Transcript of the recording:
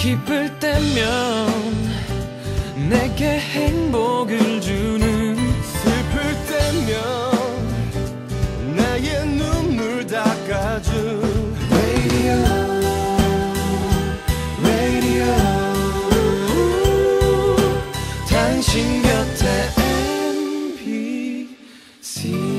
기쁠 때면 내게 행복을 주는 슬플 때면 나의 눈물 닦아준 당신 곁에 MBC